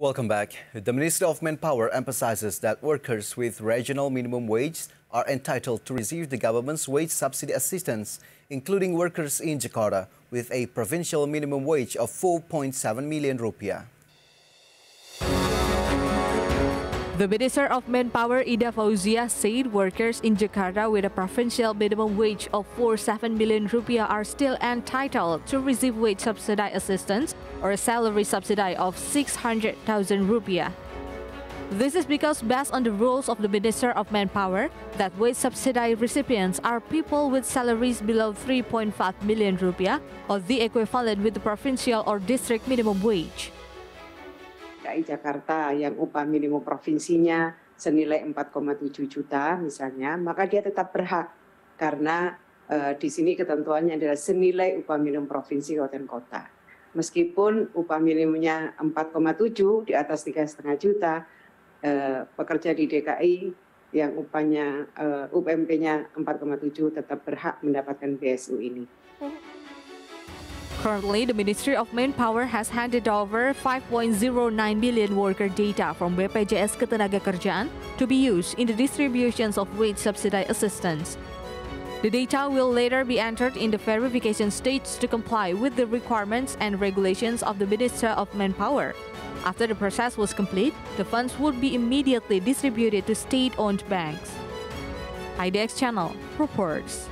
Welcome back. The Ministry of Manpower emphasizes that workers with regional minimum wage are entitled to receive the government's wage subsidy assistance, including workers in Jakarta with a provincial minimum wage of 4.7 million rupiah. The Minister of Manpower Ida Fauziyah said workers in Jakarta with a provincial minimum wage of 47 million rupiah are still entitled to receive wage subsidy assistance or a salary subsidy of 600,000 rupiah. This is because based on the rules of the Minister of Manpower, that wage subsidy recipients are people with salaries below 3.5 million rupiah or the equivalent with the provincial or district minimum wage. DKI Jakarta yang upah minimum provinsinya senilai 4,7 juta misalnya, maka dia tetap berhak karena uh, di sini ketentuannya adalah senilai upah minimum provinsi kabupaten kota. Meskipun upah minimumnya 4,7 di atas 3,5 juta, uh, pekerja di DKI yang upahnya uh, UPMP-nya 4,7 tetap berhak mendapatkan BSU ini. Currently, the Ministry of Manpower has handed over 5.09 million worker data from BPJS Ketenagakerjaan to be used in the distributions of wage subsidy assistance. The data will later be entered in the verification stage to comply with the requirements and regulations of the Ministry of Manpower. After the process was complete, the funds would be immediately distributed to state-owned banks. IDX Channel reports.